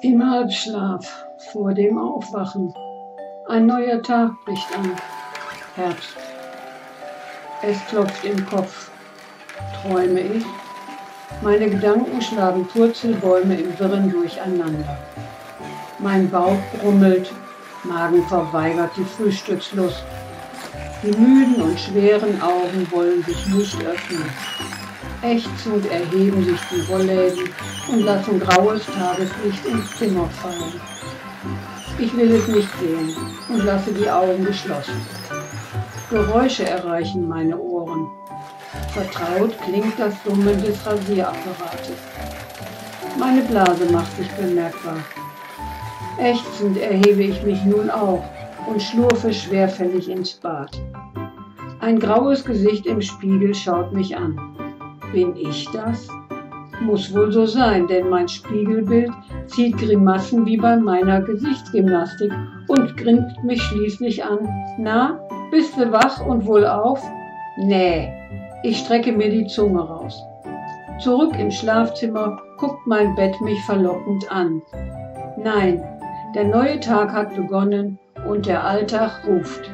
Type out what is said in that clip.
Im Halbschlaf vor dem Aufwachen. Ein neuer Tag bricht an. Herbst. Es klopft im Kopf. Träume ich? Meine Gedanken schlagen Purzelbäume im Wirren durcheinander. Mein Bauch brummelt, Magen verweigert die Frühstückslust. Die müden und schweren Augen wollen sich nicht öffnen. Ächzend erheben sich die Rollläden und lassen graues Tageslicht ins Zimmer fallen. Ich will es nicht sehen und lasse die Augen geschlossen. Geräusche erreichen meine Ohren. Vertraut klingt das Summen des Rasierapparates. Meine Blase macht sich bemerkbar. Ächzend erhebe ich mich nun auch und schlurfe schwerfällig ins Bad. Ein graues Gesicht im Spiegel schaut mich an. Bin ich das? Muss wohl so sein, denn mein Spiegelbild zieht Grimassen wie bei meiner Gesichtsgymnastik und grinst mich schließlich an. Na, bist du wach und wohlauf? Nee, ich strecke mir die Zunge raus. Zurück im Schlafzimmer guckt mein Bett mich verlockend an. Nein, der neue Tag hat begonnen und der Alltag ruft.